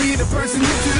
be the person you do,